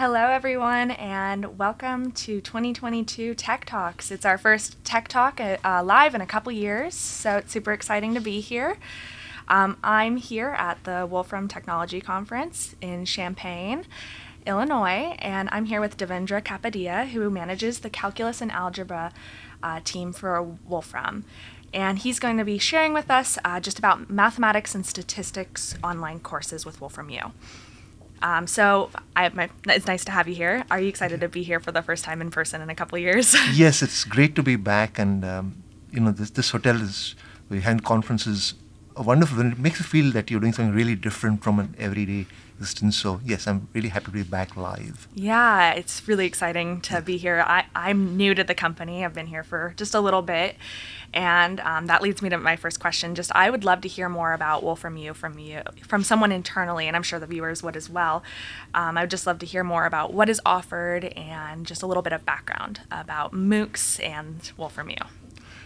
Hello, everyone, and welcome to 2022 Tech Talks. It's our first Tech Talk uh, live in a couple years, so it's super exciting to be here. Um, I'm here at the Wolfram Technology Conference in Champaign, Illinois, and I'm here with Devendra Kapadia, who manages the Calculus and Algebra uh, team for Wolfram. And he's going to be sharing with us uh, just about mathematics and statistics online courses with Wolfram U. Um, so I, my, it's nice to have you here. Are you excited to be here for the first time in person in a couple of years? yes, it's great to be back, and um, you know this this hotel is we had conferences wonderful and it makes you feel that you're doing something really different from an everyday existence. So yes, I'm really happy to be back live. Yeah, it's really exciting to be here. I, I'm new to the company. I've been here for just a little bit. And um, that leads me to my first question. Just I would love to hear more about Wolfram U from you, from someone internally, and I'm sure the viewers would as well. Um, I would just love to hear more about what is offered and just a little bit of background about MOOCs and Wolfram U.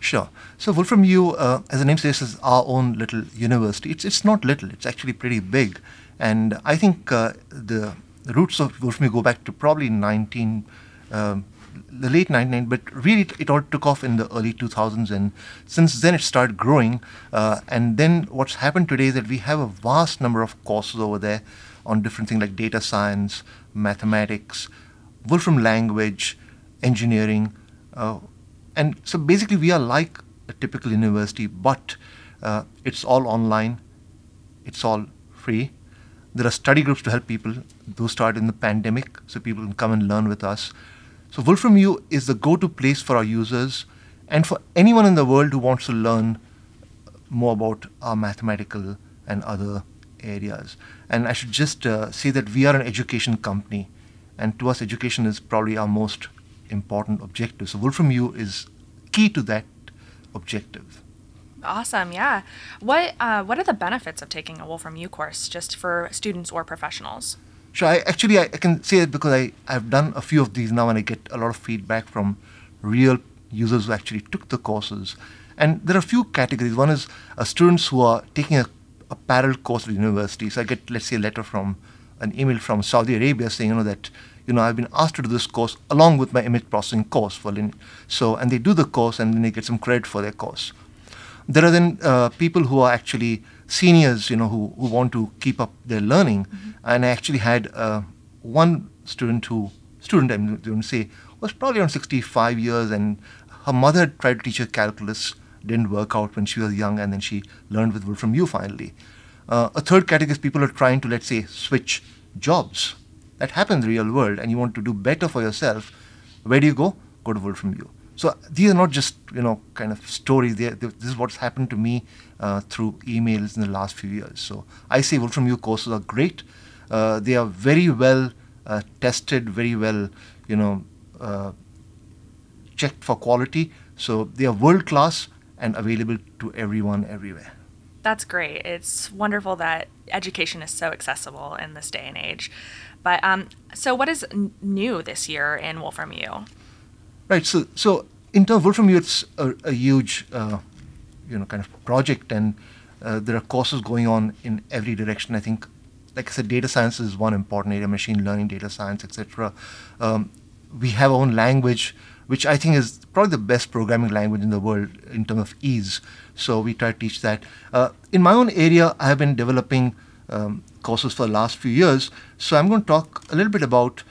Sure. So Wolfram U, uh, as the name says, is our own little university. It's it's not little. It's actually pretty big, and I think uh, the, roots of Wolfram go back to probably 19, um, the late 99. But really, it, it, all took off in the early 2000s, and since then it started growing. Uh, and then what's happened today is that we have a vast number of courses over there on different things like data science, mathematics, Wolfram language, engineering. Uh, and so basically, we are like a typical university, but uh, it's all online, it's all free. There are study groups to help people. Those started in the pandemic, so people can come and learn with us. So Wolfram U is the go-to place for our users and for anyone in the world who wants to learn more about our mathematical and other areas. And I should just uh, say that we are an education company, and to us, education is probably our most important objective. So Wolfram U is key to that objective. Awesome, yeah. What uh, what are the benefits of taking a Wolfram U course, just for students or professionals? Sure. I actually I, I can say it because I I've done a few of these now, and I get a lot of feedback from real users who actually took the courses. And there are a few categories. One is uh, students who are taking a, a parallel course at the university. So I get, let's say, a letter from an email from Saudi Arabia saying, you know, that you know, I've been asked to do this course along with my image processing course for Lin. So, and they do the course and then they get some credit for their course. There are then uh, people who are actually seniors, you know, who, who want to keep up their learning. Mm-hmm. And I actually had uh, one student who, student I'm going to say, was probably around 65 years and her mother tried to teach her calculus, didn't work out when she was young and then she learned with Wolfram U finally. Uh, a third category is people are trying to, let's say, switch jobs that happens in the real world and you want to do better for yourself, where do you go? Go to Wolfram U. So these are not just you know kind of stories. They, they, this is what's happened to me uh, through emails in the last few years. So I say Wolfram U courses are great. Uh, they are very well uh, tested, very well you know uh, checked for quality. So they are world class and available to everyone everywhere. That's great. It's wonderful that education is so accessible in this day and age. But um, so, what is n- new this year in Wolfram U? Right. So, so in terms of Wolfram it's a, a huge, uh, you know, kind of project, and uh, there are courses going on in every direction. I think, like I said, data science is one important area, machine learning, data science, etc. Um, we have our own language, which I think is probably the best programming language in the world in terms of ease. So we try to teach that. Uh, in my own area, I have been developing um, courses for the last few years. So I'm going to talk a little bit about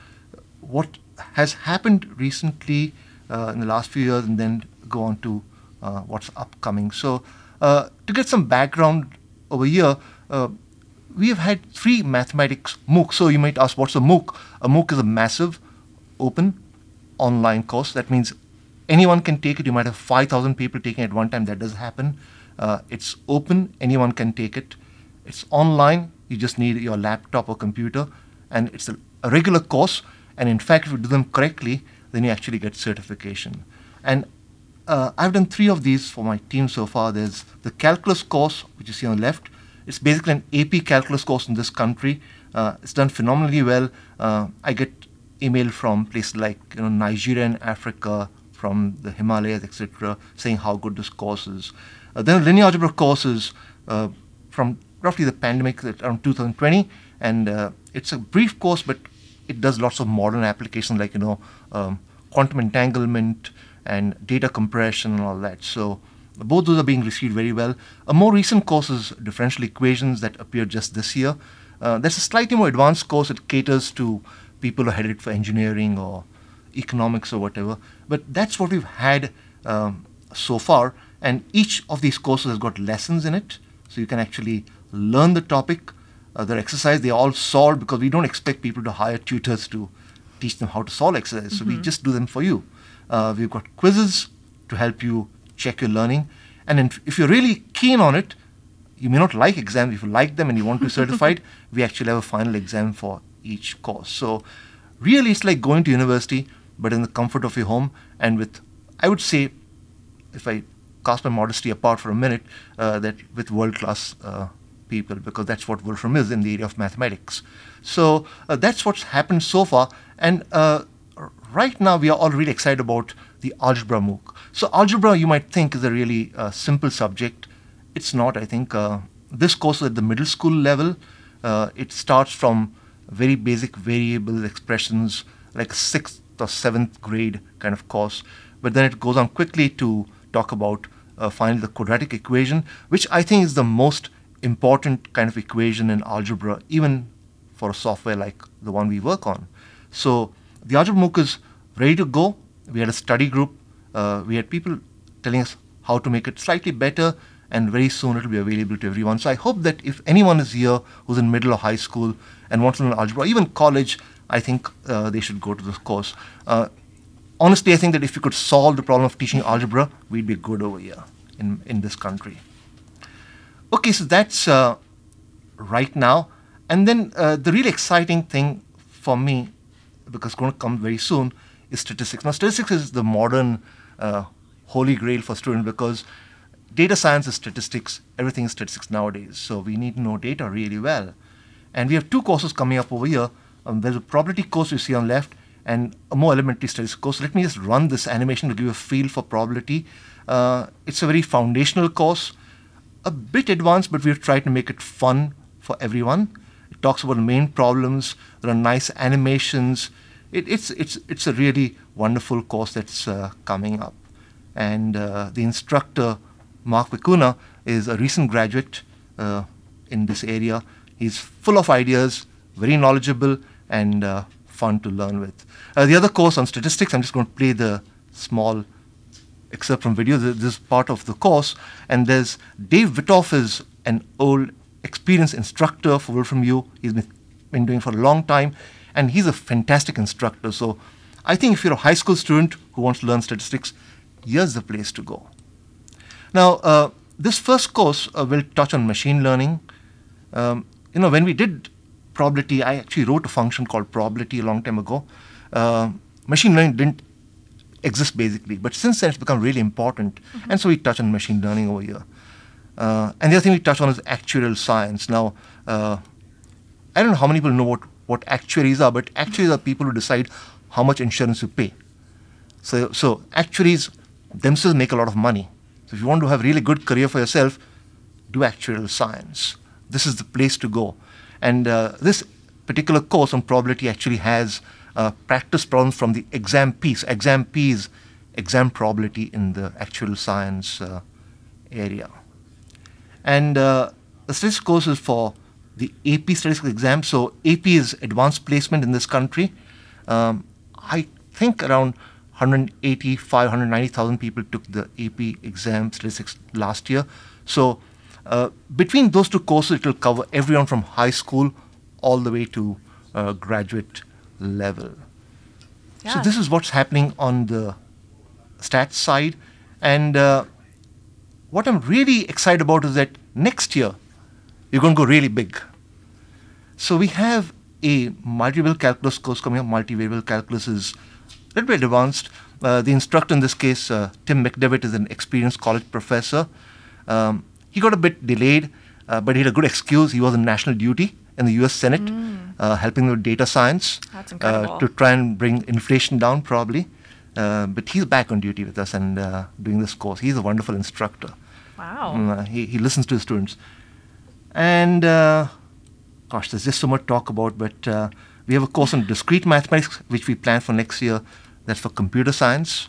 what has happened recently in the last few years and then go on to uh, what's upcoming. So uh, to get some background over here, uh, we have had three mathematics MOOCs. So you might ask, what's a MOOC? A MOOC is a massive, open, online course. That means anyone can take it. You might have 5,000 people taking it at one time. That does happen. Uh, it's open. Anyone can take it. It's online. You just need your laptop or computer, and it's a, a regular course. And in fact, if you do them correctly, then you actually get certification. And uh, I've done three of these for my team so far. There's the calculus course, which you see on the left. It's basically an AP calculus course in this country. Uh, it's done phenomenally well. Uh, I get email from places like you know Nigeria and Africa, from the Himalayas, etc., saying how good this course is. Uh, then linear algebra courses uh, from roughly the pandemic around 2020, and uh, it's a brief course, but it does lots of modern applications like you know um, quantum entanglement and data compression and all that. So both those are being received very well. A more recent course is differential equations that appeared just this year. Uh, that's a slightly more advanced course. It caters to people who are headed for engineering or economics or whatever. But that's what we've had um, so far. And each of these courses has got lessons in it. So you can actually learn the topic. Uh, their exercise, they all solved because we don't expect people to hire tutors to teach them how to solve exercises. Mm-hmm. So we mm-hmm. just do them for you. Uh, we've got quizzes to help you check your learning. And if you're really keen on it, you may not like exams. If you like them and you want to be certified, we actually have a final exam for each course. So really, it's like going to university, but in the comfort of your home and with, I would say, if I cast my modesty apart for a minute, uh, that with world-class uh, people, because that's what Wolfram is in the area of mathematics. So uh, that's what's happened so far. And uh, right now, we are all really excited about the algebra MOOC. So algebra, you might think, is a really uh, simple subject. It's not, I think. Uh, this course is at the middle school level. Uh, it starts from very basic variable expressions, like sixth or seventh grade kind of course. But then it goes on quickly to talk about uh, finally the quadratic equation, which I think is the most important kind of equation in algebra, even for a software like the one we work on. So the algebra MOOC is ready to go. We had a study group. Uh, we had people telling us how to make it slightly better, and very soon it will be available to everyone. So I hope that if anyone is here who's in middle or high school and wants to learn algebra, even college, I think uh, they should go to this course. Uh, honestly, I think that if we could solve the problem of teaching algebra, we'd be good over here in, in this country. Okay, so that's uh, right now. And then uh, the really exciting thing for me, because it's going to come very soon, is statistics. Now, statistics is the modern uh, holy grail for students because data science is statistics, everything is statistics nowadays. So we need to know data really well. And we have two courses coming up over here. Um, there's a probability course you see on left and a more elementary studies course. Let me just run this animation to give you a feel for probability. Uh, it's a very foundational course, a bit advanced, but we've tried to make it fun for everyone. It talks about the main problems. There are nice animations. It, it's, it's, it's a really wonderful course that's uh, coming up. And uh, the instructor, Mark Vicuna, is a recent graduate uh, in this area. He's full of ideas, very knowledgeable, and uh, fun to learn with. Uh, the other course on statistics, I'm just going to play the small excerpt from video. This is part of the course. And there's Dave Withoff is an old experienced instructor for Wolfram U. He's been, been doing for a long time. And he's a fantastic instructor. So I think if you're a high school student who wants to learn statistics, here's the place to go. Now, uh, this first course uh, will touch on machine learning. Um, you know, when we did probability, I actually wrote a function called probability a long time ago. Uh, machine learning didn't exist basically, but since then it's become really important. Mm-hmm. And so we touch on machine learning over here. Uh, and the other thing we touch on is actuarial science. Now, uh, I don't know how many people know what, what actuaries are, but actuaries are people who decide how much insurance you pay. So, so actuaries themselves make a lot of money. So if you want to have really good career for yourself, do actuarial science. This is the place to go. And uh, this particular course on probability actually has uh, practice problems from the exam piece. Exam piece, exam probability in the actuarial science uh, area. And uh, the statistics course is for the AP statistics exam. So AP is advanced placement in this country. Um, I think around 185, 190,000 people took the AP exam statistics last year. So uh, between those two courses, it will cover everyone from high school all the way to uh, graduate level. Yeah. So this is what's happening on the stats side. And uh, what I'm really excited about is that next year, you're going to go really big. So we have a multivariable calculus course coming up. Multivariable calculus is a little bit advanced. Uh, the instructor in this case, uh, Tim McDevitt, is an experienced college professor. Um, he got a bit delayed, uh, but he had a good excuse. He was on national duty in the U.S. Senate, mm. uh, helping with data science uh, to try and bring inflation down, probably. Uh, but he's back on duty with us and uh, doing this course. He's a wonderful instructor. Wow. Mm, he, he listens to his students. And gosh, there's just so much talk about, but we have a course on discrete mathematics, which we plan for next year. That's for computer science.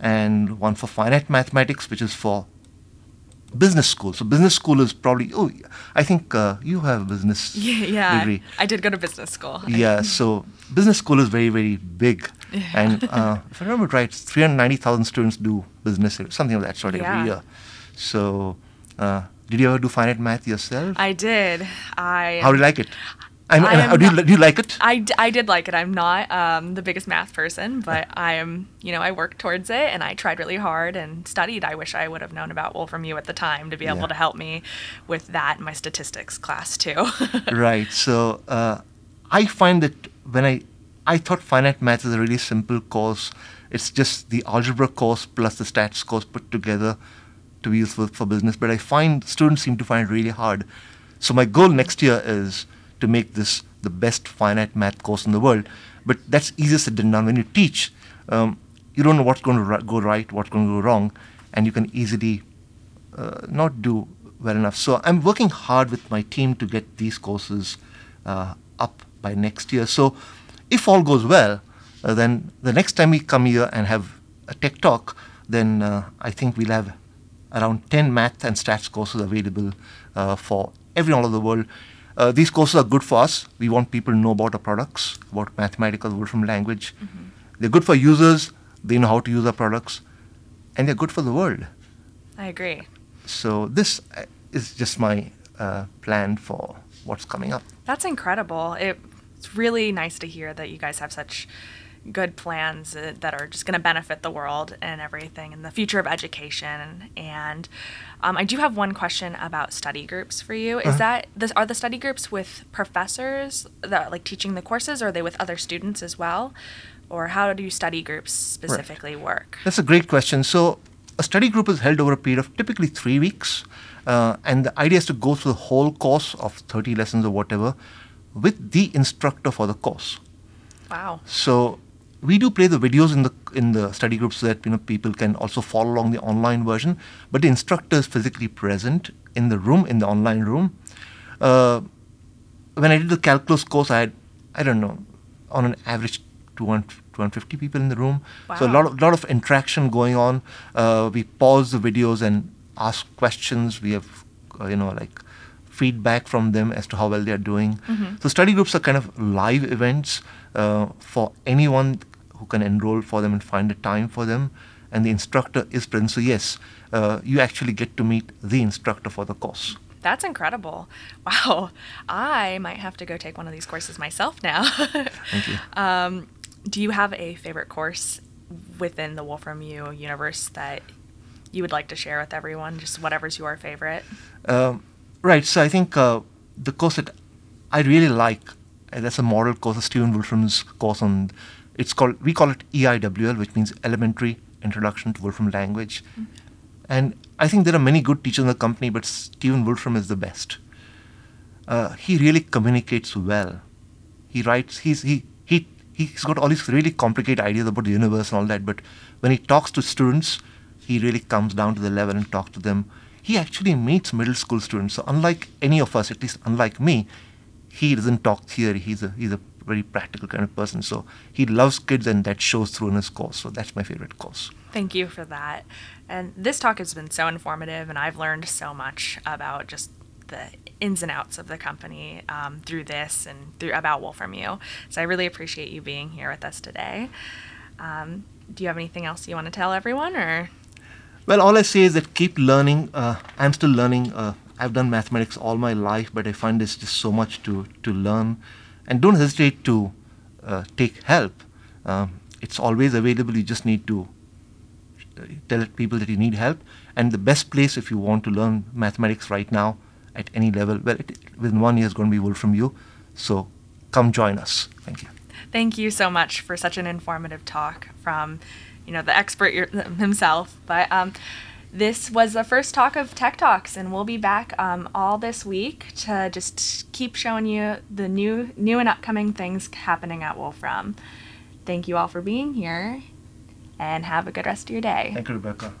And one for finite mathematics, which is for business school. So business school is probably oh I think uh, you have a business Yeah, yeah. degree. I did go to business school. Yeah, so business school is very very big, Yeah. and uh, if I remember right, three hundred ninety thousand students do business something of that sort Yeah. every year. So uh, did you ever do finite math yourself? I did. I How do you like it? I, I am how do you not- li- do you like it? I, I did like it. I'm not um, the biggest math person, but I am, you know, I worked towards it and I tried really hard and studied. I wish I would have known about Wolfram U at the time to be able Yeah. to help me with that in my statistics class too. right. So uh, I find that when I I thought finite math is a really simple course. It's just the algebra course plus the stats course put together to be useful for business. But I find students seem to find it really hard. So my goal next year is to make this the best finite math course in the world. But that's easier said than done. When you teach, um, you don't know what's going to go right, what's going to go wrong, and you can easily uh, not do well enough. So I'm working hard with my team to get these courses uh, up by next year. So if all goes well, uh, then the next time we come here and have a tech talk, then uh, I think we'll have around 10 math and stats courses available uh, for everyone all over the world. Uh, these courses are good for us. We want people to know about our products, about mathematical Wolfram language. They're good for users. They know how to use our products. And they're good for the world. I agree. So this uh, is just my uh, plan for what's coming up. That's incredible. It, it's really nice to hear that you guys have such good plans uh, that are just going to benefit the world and everything and the future of education. And um, I do have one question about study groups for you. Is Uh-huh. that this, are the study groups with professors that like teaching the courses, or are they with other students as well? Or how do study groups specifically work? That's a great question. So a study group is held over a period of typically three weeks, uh, and the idea is to go through the whole course of 30 lessons or whatever with the instructor for the course. Wow. So we do play the videos in the in the study group so that you know people can also follow along the online version. But the instructor is physically present in the room in the online room. Uh, when I did the calculus course, I had I don't know on an average 200, 250 people in the room. So a lot of lot of interaction going on. Uh, we pause the videos and ask questions. We have uh, you know like feedback from them as to how well they are doing. So study groups are kind of live events uh, for anyone who can enroll for them and find a time for them. And the instructor is present. So yes, uh, you actually get to meet the instructor for the course. That's incredible. Wow. I might have to go take one of these courses myself now. Thank you. Um, do you have a favorite course within the Wolfram U universe that you would like to share with everyone? Just whatever's your favorite. Um, right. So I think uh, the course that I really like, and that's a model course, Stephen Wolfram's course on. It's called we call it EIWL, which means Elementary Introduction to Wolfram Language. And I think there are many good teachers in the company, but Stephen Wolfram is the best. Uh, he really communicates well. He writes. He's he he he's got all these really complicated ideas about the universe and all that. But when he talks to students, he really comes down to the level and talks to them. He actually meets middle school students. So unlike any of us, at least unlike me, he doesn't talk theory. He's a he's a very practical kind of person. So he loves kids, and that shows through in his course. So that's my favorite course. Thank you for that. And this talk has been so informative, and I've learned so much about just the ins and outs of the company um, through this and through about Wolfram U. So I really appreciate you being here with us today. Um, do you have anything else you want to tell everyone, or? Well, all I say is that keep learning. Uh, I'm still learning. Uh, I've done mathematics all my life, but I find there's just so much to, to learn. And don't hesitate to uh, take help. Um, it's always available. You just need to uh, tell people that you need help. And the best place if you want to learn mathematics right now at any level, well, it, within one year is going to be Wolfram U. So come join us. Thank you. Thank you so much for such an informative talk from, you know, the expert himself. But um, this was the first talk of Tech Talks, and we'll be back um, all this week to just keep showing you the new, new and upcoming things happening at Wolfram. Thank you all for being here, and have a good rest of your day. Thank you, Rebecca.